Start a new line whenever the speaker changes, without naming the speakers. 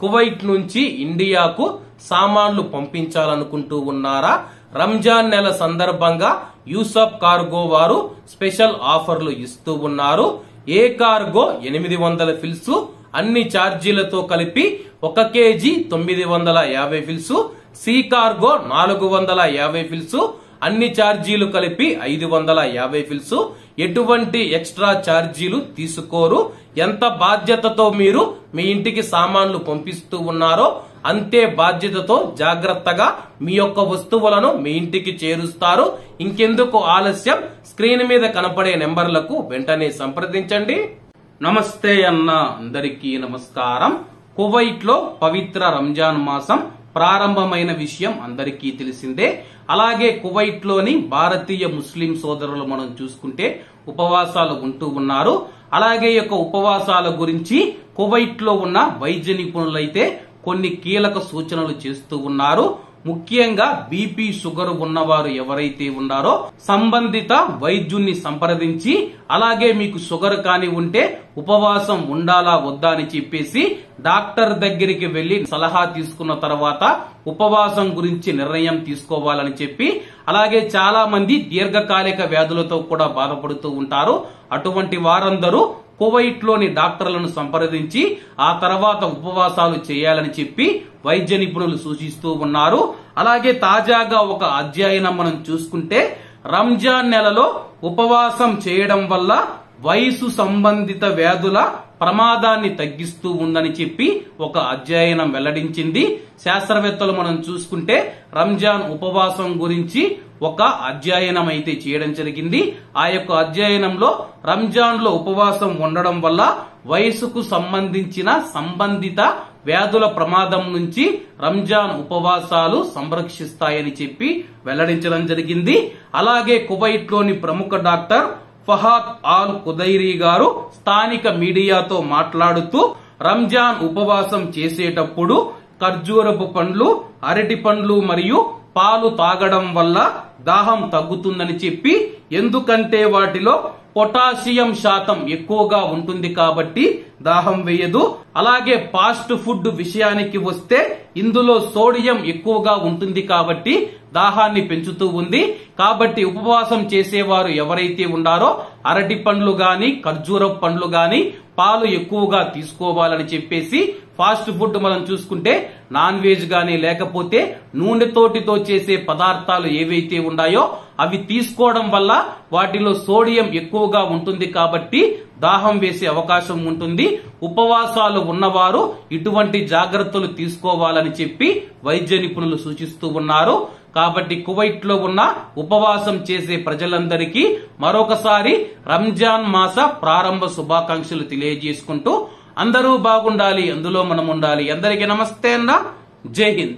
Kuwait నుంచి ఇండియాకు సామాన్లు పంపించాలనుకుంటూ ఉన్నారా? రంజాన్ నెల సందర్భంగా యూసఫ్ కార్గో వారు స్పెషల్ ఆఫర్లు ఇస్తూ ఉన్నారు. ఏ కార్గో ఎనిమిది వందల ఫిల్స్ అన్ని ఛార్జీలతో కలిపి ఒక కేజీ తొమ్మిది వందల యాభై ఫిల్స్ సి కార్గో నాలుగు వందల యాభై ఫిల్స్ అన్ని ఛార్జీలు కలిపి ఐదు వందల యాభై ఫిల్స్. ఎటువంటి ఎక్స్ట్రా ఛార్జీలు తీసుకోరు? ఎంత బాధ్యతతో మీరు మీ ఇంటికి సామాన్లు పంపిస్తూ ఉన్నారో అంతే బాధ్యతతో జాగ్రత్తగా మీ యొక్క వస్తువులను మీ ఇంటికి చేరుస్తారు. ఇంకెందుకు ఆలస్యం? స్క్రీన్ మీద కనపడే నెంబర్లకు వెంటనే సంప్రదించండి. నమస్తే అన్న అందరికీ నమస్కారం. కువైట్లో పవిత్ర రంజాన్ మాసం ప్రారంభమైన విషయం అందరికీ తెలిసిందే. అలాగే కువైట్లోని భారతీయ ముస్లిం సోదరులు మనం చూసుకుంటే ఉపవాసాలు ఉంటూ ఉన్నారు. అలాగే యొక్క ఉపవాసాల గురించి కువైట్లో ఉన్న వైద్య నిపుణులైతే కొన్ని కీలక సూచనలు చేస్తూ ఉన్నారు. ముఖ్యంగా బీపీ షుగర్ ఉన్నవారు ఎవరైతే ఉన్నారో సంబంధిత వైద్యుణ్ణి సంప్రదించి అలాగే మీకు షుగర్ కాని ఉంటే ఉపవాసం ఉండాలా వద్దా అని చెప్పేసి డాక్టర్ దగ్గరికి వెళ్ళి సలహా తీసుకున్న తర్వాత ఉపవాసం గురించి నిర్ణయం తీసుకోవాలని చెప్పి అలాగే చాలా మంది దీర్ఘకాలిక వ్యాధులతో కూడా బాధపడుతూ ఉంటారు. అటువంటి వారందరూ కువైట్లోని డాక్టర్లను సంప్రదించి ఆ తర్వాత ఉపవాసాలు చేయాలని చెప్పి వైద్య నిపుణులు సూచిస్తూ ఉన్నారు. అలాగే తాజాగా ఒక అధ్యయనం మనం చూసుకుంటే రంజాన్ నెలలో ఉపవాసం చేయడం వల్ల వయసు సంబంధిత వ్యాధుల ప్రమాదాన్ని తగ్గిస్తూ ఉందని చెప్పి ఒక అధ్యయనం వెల్లడించింది. శాస్త్రవేత్తలు మనం చూసుకుంటే రంజాన్ ఉపవాసం గురించి ఒక అధ్యయనం అయితే చేయడం జరిగింది. ఆ యొక్క అధ్యయనంలో రంజాన్లో ఉపవాసం ఉండడం వల్ల వయసుకు సంబంధించిన సంబంధిత వ్యాధుల ప్రమాదం నుంచి రంజాన్ ఉపవాసాలు సంరక్షిస్తాయని చెప్పి వెల్లడించడం జరిగింది. అలాగే కువైట్లోని ప్రముఖ డాక్టర్ ఫహాద్ ఆల్ కుదైరీ గారు స్థానిక మీడియాతో మాట్లాడుతూ రంజాన్ ఉపవాసం చేసేటప్పుడు ఖర్జూరపు పండ్లు అరటి పండ్లు మరియు పాలు తాగడం వల్ల దాహం తగ్గుతుందని చెప్పి ఎందుకంటే వాటిలో పొటాషియం శాతం ఎక్కువగా ఉంటుంది కాబట్టి దాహం వేయదు. అలాగే ఫాస్ట్ ఫుడ్ విషయానికి వస్తే ఇందులో సోడియం ఎక్కువగా ఉంటుంది కాబట్టి దాహాన్ని పెంచుతూ ఉంది. కాబట్టి ఉపవాసం చేసేవారు ఎవరైతే ఉన్నారో అరటి పండ్లు గాని ఖర్జూర పండ్లు గాని పాలు ఎక్కువగా తీసుకోవాలని చెప్పేసి ఫాస్ట్ ఫుడ్ మనం చూసుకుంటే నాన్ వెజ్ గాని లేకపోతే నూనెతోటితో చేసే పదార్థాలు ఏవైతే ఉన్నాయో అవి తీసుకోవడం వల్ల వాటిలో సోడియం ఎక్కువగా ఉంటుంది కాబట్టి దాహం వేసే అవకాశం ఉంటుంది. ఉపవాసాలు ఉన్నవారు ఇటువంటి జాగ్రత్తలు తీసుకోవాలని చెప్పి వైద్య నిపుణులు సూచిస్తూ ఉన్నారు. కాబట్టి కువైట్లో ఉన్న ఉపవాసం చేసే ప్రజలందరికీ మరొకసారి రంజాన్ మాస ప్రారంభ శుభాకాంక్షలు తెలియజేసుకుంటూ అందరూ బాగుండాలి అందులో మనం ఉండాలి అందరికీ నమస్తే అన్న. జై హింద్.